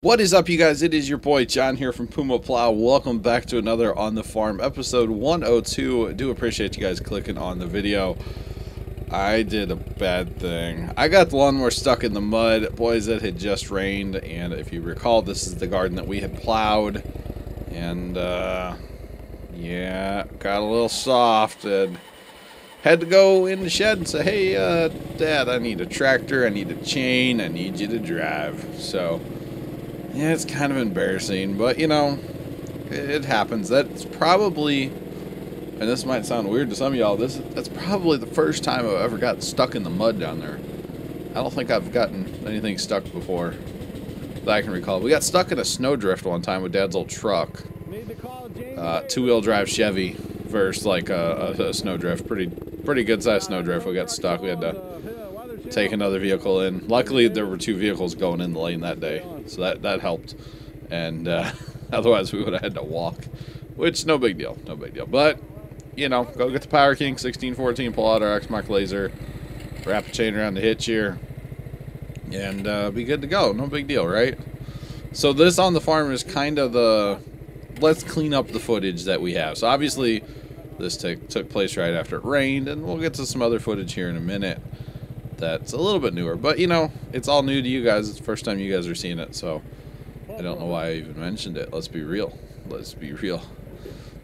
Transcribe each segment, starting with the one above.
What is up, you guys? It is your boy Jon here from Puma Plow. Welcome back to another On the Farm episode 102. I do appreciate you guys clicking on the video. I did a bad thing. I got the lawnmower stuck in the mud. Boys, it had just rained, and if you recall, this is the garden that we had plowed. And, uh, yeah, got a little soft and had to go in the shed and say, hey, uh, Dad, I need a tractor, I need a chain, I need you to drive. So, yeah, it's kind of embarrassing, but you know, it, happens. That's probably, and this might sound weird to some of y'all, this that's probably the first time I've ever got stuck in the mud down there. I don't think I've gotten anything stuck before that I can recall. We got stuck in a snowdrift one time with Dad's old truck. Uh, two-wheel drive Chevy versus like a, a, a snowdrift. Pretty, pretty good-sized snowdrift. We got stuck. We had to take another vehicle in. Luckily, there were two vehicles going in the lane that day, so that that helped. And uh, otherwise, we would have had to walk, which no big deal, no big deal. But you know, go get the Power King 1614, pull out our Exmark laser, wrap a chain around the hitch here, and uh, be good to go. No big deal, right? So this on the farm is kind of the let's clean up the footage that we have. So obviously, this took place right after it rained, and we'll get to some other footage here in a minute that's a little bit newer. But, you know, it's all new to you guys. It's the first time you guys are seeing it, so I don't know why I even mentioned it. Let's be real. Let's be real.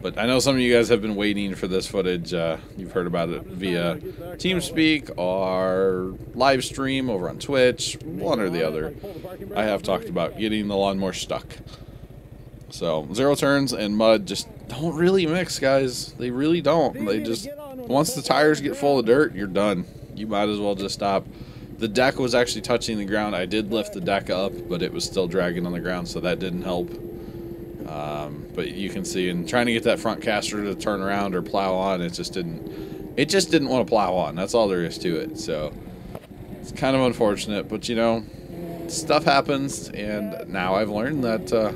But I know some of you guys have been waiting for this footage. Uh, you've heard about it via TeamSpeak or live stream over on Twitch, one or the other. I have talked about getting the lawnmower stuck. So, zero turns and mud just don't really mix, guys. They really don't. They just, once the tires get full of dirt, you're done you might as well just stop. The deck was actually touching the ground. I did lift the deck up, but it was still dragging on the ground, so that didn't help. Um, but you can see, and trying to get that front caster to turn around or plow on, it just didn't. It just didn't want to plow on. That's all there is to it. So it's kind of unfortunate, but you know, stuff happens, and now I've learned that uh,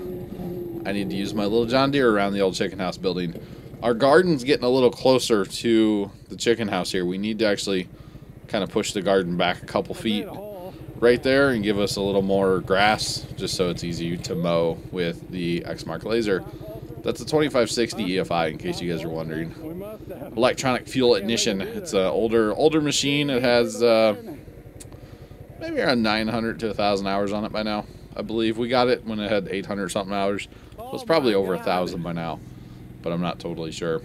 I need to use my little John Deere around the old chicken house building. Our garden's getting a little closer to the chicken house here. We need to actually kind of push the garden back a couple feet right there and give us a little more grass just so it's easy to mow with the Exmark laser. That's a 2560 EFI in case you guys are wondering. Electronic fuel ignition. It's an older older machine. It has uh, maybe around 900 to 1,000 hours on it by now. I believe we got it when it had 800 something hours. So it's probably over a thousand by now, but I'm not totally sure.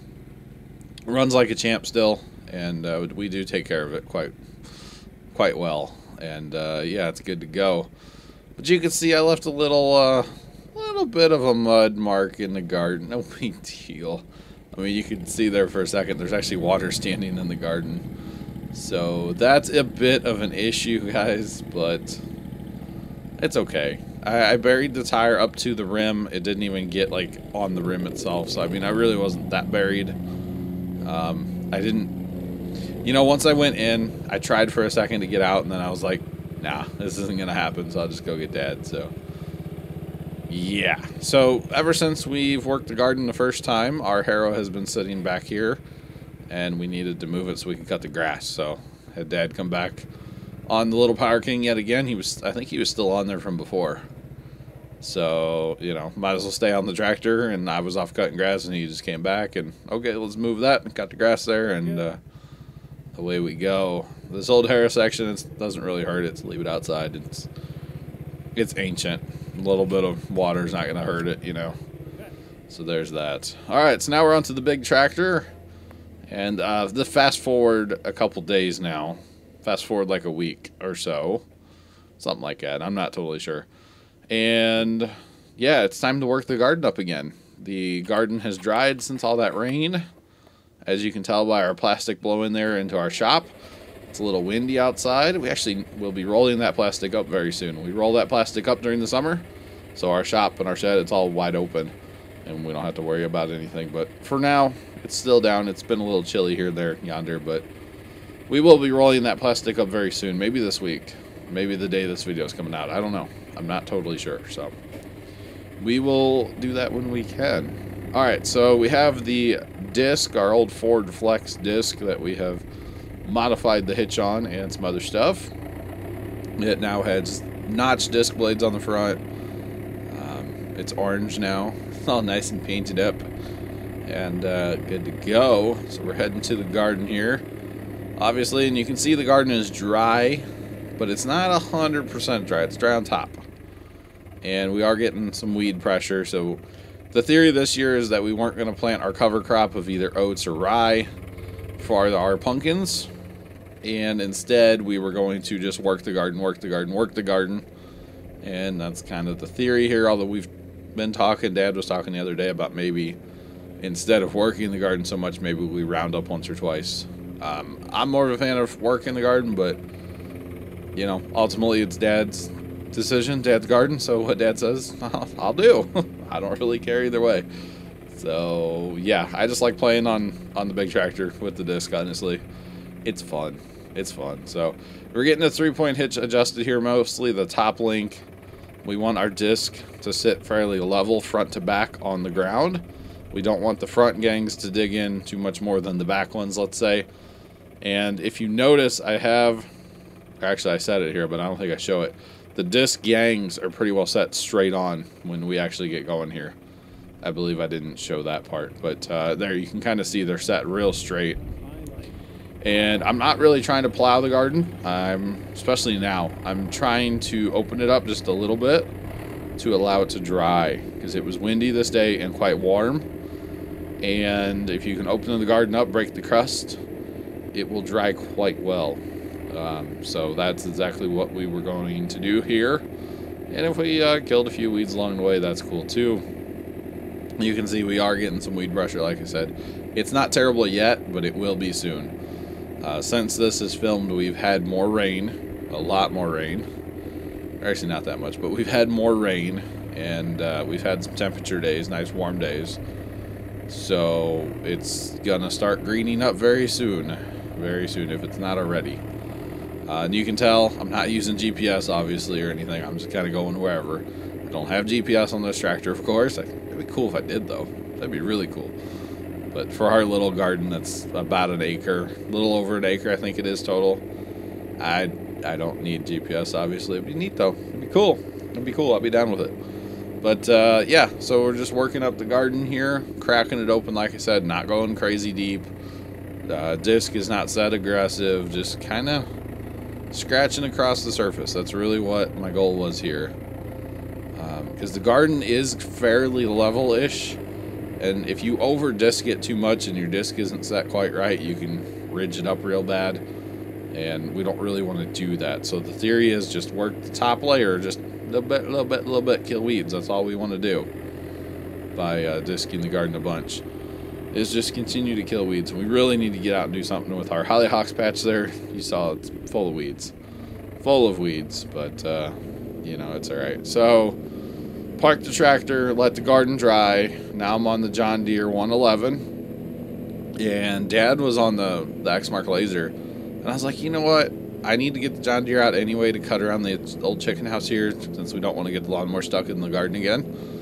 Runs like a champ still and uh, we do take care of it quite quite well. And uh, yeah, it's good to go. But you can see I left a little uh, little bit of a mud mark in the garden. No big deal. I mean, you can see there for a second. There's actually water standing in the garden. So that's a bit of an issue, guys, but it's okay. I, I, buried the tire up to the rim. It didn't even get like on the rim itself. So I mean, I really wasn't that buried. Um, I didn't you know, once I went in, I tried for a second to get out, and then I was like, nah, this isn't going to happen, so I'll just go get dad. So, yeah. So, ever since we've worked the garden the first time, our harrow has been sitting back here, and we needed to move it so we could cut the grass. So, had dad come back on the little Power King yet again. He was, I think he was still on there from before. So, you know, might as well stay on the tractor, and I was off cutting grass, and he just came back, and okay, let's move that, and cut the grass there, and, uh, away we go. This old harrow section doesn't really hurt it to leave it outside. It's it's ancient. A little bit of water is not going to hurt it, you know. So there's that. All right, so now we're on to the big tractor. And uh, the fast forward a couple days now. Fast forward like a week or so. Something like that. I'm not totally sure. And yeah, it's time to work the garden up again. The garden has dried since all that rain. As you can tell by our plastic blowing there into our shop, it's a little windy outside. We actually will be rolling that plastic up very soon. We roll that plastic up during the summer, so our shop and our shed, it's all wide open, and we don't have to worry about anything. But for now, it's still down. It's been a little chilly here, there, yonder, but we will be rolling that plastic up very soon. Maybe this week. Maybe the day this video is coming out. I don't know. I'm not totally sure, so we will do that when we can. All right, so we have the disc, our old Ford Flex disc that we have modified the hitch on and some other stuff. It now has notch disc blades on the front, It's orange now, all nice and painted up, and uh, good to go. So we're heading to the garden here, obviously, and you can see the garden is dry, but it's not hundred percent dry. It's dry on top, and we are getting some weed pressure. So the theory this year is that we weren't going to plant our cover crop of either oats or rye for our pumpkins, and instead we were going to just work the garden, work the garden, work the garden and that's kind of the theory here. Although we've been talking, Dad was talking the other day about maybe instead of working the garden so much, maybe we Roundup once or twice. Um, I'm more of a fan of working the garden, but you know, ultimately it's Dad's decision, Dad's garden. So what Dad says, I'll do. I don't really care either way. So yeah, I just like playing on on the big tractor with the disc. Honestly, it's fun. It's fun. So we're getting the three-point hitch adjusted here, mostly the top link we want our disc to sit fairly level front to back on the ground. We don't want the front gangs to dig in too much more than the back ones, let's say. And if you notice, I have, actually I said it here, but I don't think I show it. The disc gangs are pretty well set straight on when we actually get going here. I believe I didn't show that part, but uh, there you can kind of see they're set real straight. And I'm not really trying to plow the garden. I'm, especially now, I'm trying to open it up just a little bit to allow it to dry because it was windy this day and quite warm. And if you can open the garden up, break the crust, it will dry quite well. Um, so that's exactly what we were going to do here. And if we uh, killed a few weeds along the way, that's cool too. You can see we are getting some weed pressure, like I said. It's not terrible yet, but it will be soon. Uh, since this is filmed, we've had more rain, a lot more rain. Actually, not that much, but we've had more rain, and uh, we've had some temperature days, nice warm days. So it's gonna start greening up very soon, very soon if it's not already. Uh, and you can tell I'm not using GPS obviously or anything. I'm just kind of going wherever. I don't have GPS on this tractor, of course. It'd be cool if I did though. That'd be really cool. But for our little garden that's about an acre, a little over an acre, I think it is total. I I don't need GPS, obviously. It'd be neat though. It'd be cool. It'd be cool. I'd be down with it. But uh, yeah, so we're just working up the garden here, cracking it open, like I said, not going crazy deep. Uh, disc is not set aggressive, just kind of scratching across the surface. That's really what my goal was here. Because um, the garden is fairly level-ish and if you over disc it too much and your disc isn't set quite right, you can ridge it up real bad. And we don't really want to do that. So the theory is just work the top layer, just a little bit, little bit, little bit, kill weeds. That's all we want to do by uh, disking the garden a bunch. Is just continue to kill weeds. We really need to get out and do something with our hollyhocks patch there. You saw it's full of weeds. Full of weeds, but, uh, you know, it's alright. So, park the tractor, let the garden dry. Now I'm on the John Deere 111. And dad was on the, the Exmark Laser. And I was like, you know what? I need to get the John Deere out anyway to cut around the old chicken house here since we don't want to get the lawnmower stuck in the garden again.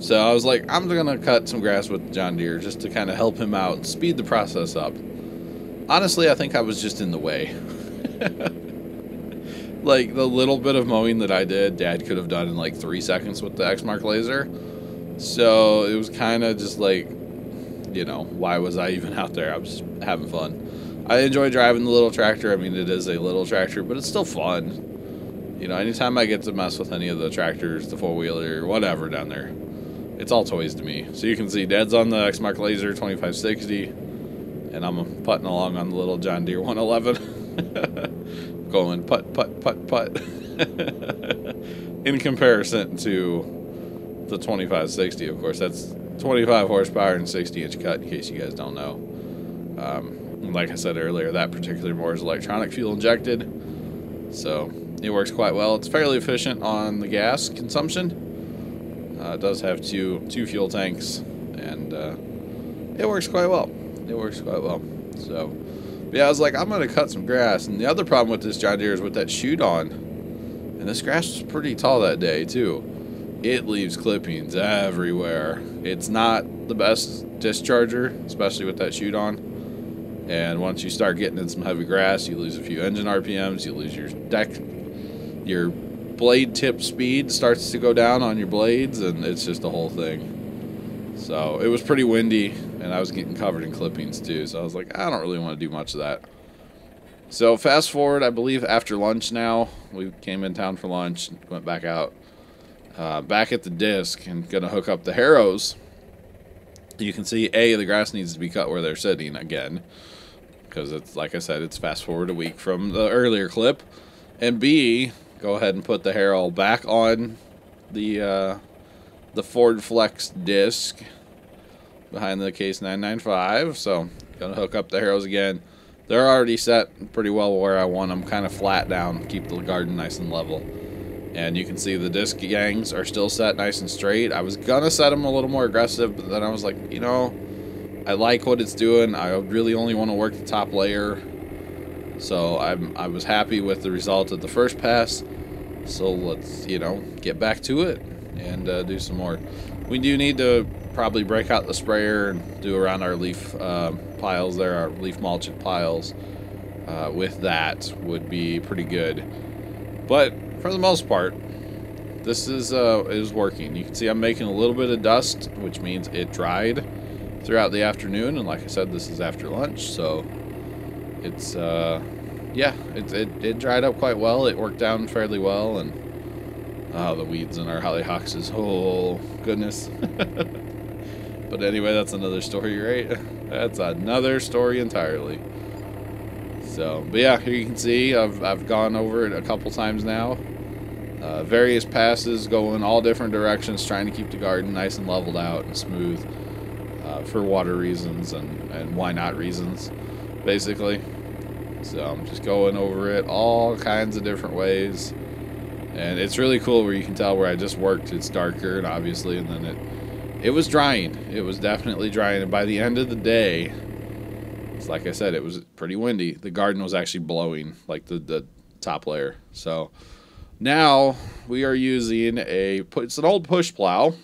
So I was like, I'm to cut some grass with John Deere just to kind of help him out, and speed the process up. Honestly, I think I was just in the way. like the little bit of mowing that I did, Dad could have done in like three seconds with the Exmark laser. So it was kind of just like, you know, why was I even out there? I was having fun. I enjoy driving the little tractor. I mean, it is a little tractor, but it's still fun. You know, anytime I get to mess with any of the tractors, the four wheeler, whatever down there, it's all toys to me. So you can see Dad's on the Exmark Laser 2560, and I'm putting along on the little John Deere 111. going putt, putt, putt, putt in comparison to the 2560. Of course, that's 25 horsepower and 60 inch cut, in case you guys don't know. Um, like I said earlier, that particular mower is electronic fuel injected, so it works quite well. It's fairly efficient on the gas consumption. Uh, it does have two two fuel tanks, and uh, it works quite well. It works quite well. So yeah, I was like, I'm to cut some grass. And the other problem with this John Deere is with that chute on. And this grass was pretty tall that day, too. It leaves clippings everywhere. It's not the best discharger, especially with that chute on. And once you start getting in some heavy grass, you lose a few engine RPMs, you lose your deck, your blade tip speed starts to go down on your blades, and it's just a whole thing. So it was pretty windy, and I was getting covered in clippings too. So I was like, I don't really want to do much of that. So fast forward, I believe after lunch now, we came in town for lunch, went back out, uh, back at the disc, and gonna hook up the harrows. You can see a the grass needs to be cut where they're sitting again, because it's like I said, it's fast forward a week from the earlier clip, and b go ahead and put the harrow back on the uh, the Ford Flex disc behind the case 995. So gonna hook up the harrows again they're already set pretty well where I want them, kind of flat down, keep the garden nice and level. And you can see the disc gangs are still set nice and straight. I was gonna set them a little more aggressive, but then I was like, you know, I like what it's doing. I really only want to work the top layer. So I'm I was happy with the result of the first pass. So let's you know get back to it and uh, do some more. We do need to probably break out the sprayer and do around our leaf uh, piles there, our leaf mulch piles. Uh, with that would be pretty good. But for the most part, this is uh, is working. You can see I'm making a little bit of dust, which means it dried throughout the afternoon. And like I said, this is after lunch, so it's uh, yeah, it, it, it dried up quite well. It worked down fairly well, and oh, the weeds in our hollyhocks is oh goodness. But anyway, that's another story, right? That's another story entirely. So, but yeah, here you can see I've, I've gone over it a couple times now. Uh, various passes going all different directions, trying to keep the garden nice and leveled out and smooth uh, for water reasons and, and why not reasons, basically. So I'm just going over it all kinds of different ways. And it's really cool where you can tell where I just worked. It's darker, and obviously, and then it it was drying. It was definitely drying. And by the end of the day, it's like I said, it was pretty windy. The garden was actually blowing, like the, the top layer. So now we are using a, it's an old push plow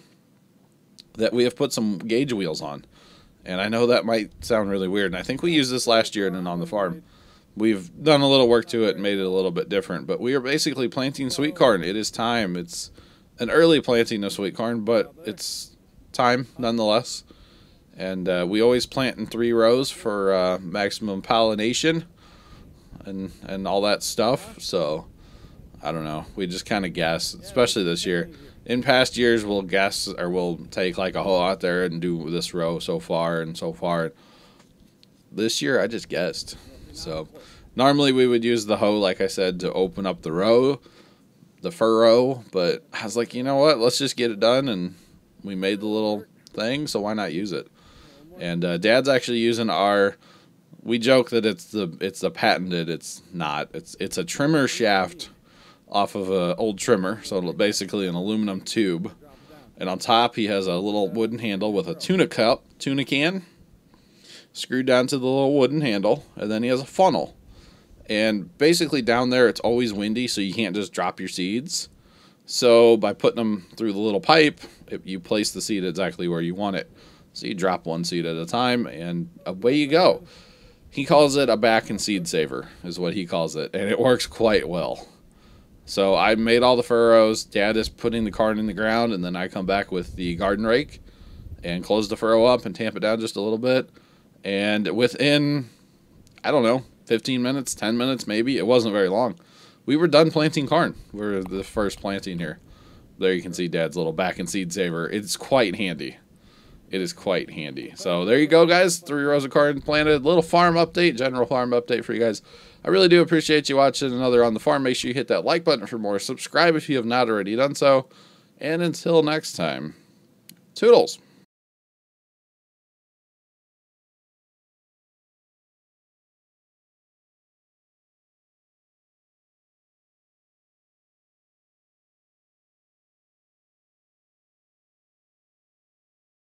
that we have put some gauge wheels on. And I know that might sound really weird. And I think we used this last year and on the farm. We've done a little work to it and made it a little bit different. But we are basically planting sweet corn. It is time. It's an early planting of sweet corn, but it's time nonetheless. And uh, we always plant in three rows for uh, maximum pollination and and all that stuff. So I don't know. We just kind of guess, especially this year. In past years, we'll guess or we'll take like a hoe out there and do this row so far and so far. This year, I just guessed. So normally we would use the hoe, like I said, to open up the row, the furrow. But I was like, you know what? Let's just get it done and we made the little thing, so why not use it? And uh, Dad's actually using our. We joke that it's the it's the patented. It's not. It's it's a trimmer shaft off of an old trimmer, so basically an aluminum tube. And on top, he has a little wooden handle with a tuna cup, tuna can, screwed down to the little wooden handle, and then he has a funnel. And basically, down there, it's always windy, so you can't just drop your seeds. So by putting them through the little pipe, it, you place the seed exactly where you want it. So you drop one seed at a time, and away you go. He calls it a back and seed saver, is what he calls it, and it works quite well. So I made all the furrows. Dad is putting the corn in the ground, and then I come back with the garden rake and close the furrow up and tamp it down just a little bit. And within, I don't know, 15 minutes, 10 minutes maybe, it wasn't very long we were done planting corn. We are the first planting here. There you can see Dad's little back and seed saver. It's quite handy. It is quite handy. So there you go, guys. Three rows of corn planted. Little farm update, general farm update for you guys. I really do appreciate you watching another on the farm. Make sure you hit that like button for more. Subscribe if you have not already done so. And until next time, toodles.